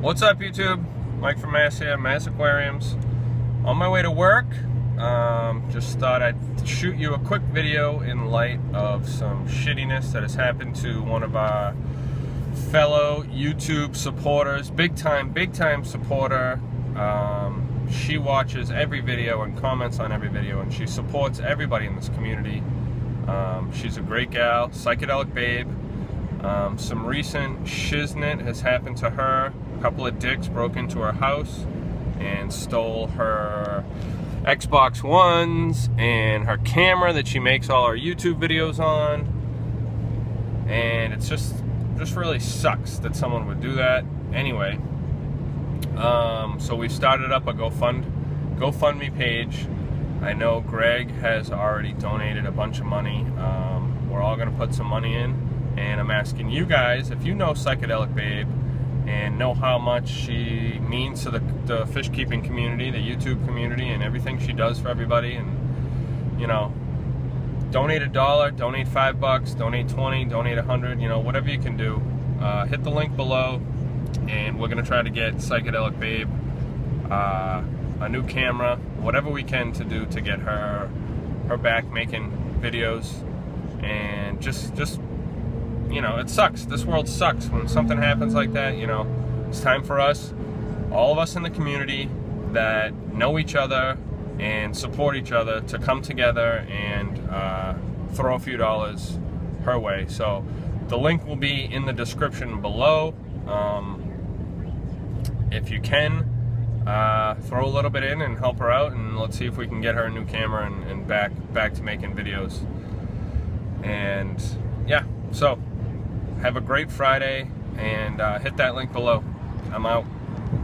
What's up, YouTube? Mike from Mass here, Mass Aquariums. On my way to work, um, just thought I'd shoot you a quick video in light of some shittiness that has happened to one of our fellow YouTube supporters. Big time, big time supporter. Um, she watches every video and comments on every video, and she supports everybody in this community. Um, she's a great gal, psychedelic babe. Um, some recent shiznit has happened to her. A couple of dicks broke into her house and stole her Xbox Ones and her camera that she makes all her YouTube videos on. And it's just just really sucks that someone would do that. Anyway, um, so we started up a GoFund GoFundMe page. I know Greg has already donated a bunch of money. Um, we're all to put some money in and I'm asking you guys if you know Psychedelic Babe and know how much she means to the, the fish keeping community, the YouTube community, and everything she does for everybody. And, you know, donate a dollar, donate five bucks, donate 20, donate a hundred, you know, whatever you can do. Uh, hit the link below, and we're going to try to get Psychedelic Babe uh, a new camera, whatever we can to do to get her her back making videos and just just you know, it sucks. This world sucks when something happens like that. You know, it's time for us, all of us in the community that know each other and support each other, to come together and uh, throw a few dollars her way. So the link will be in the description below. Um, if you can, uh, throw a little bit in and help her out, and let's see if we can get her a new camera and, and back back to making videos. And yeah, so have a great Friday and uh, hit that link below. I'm out.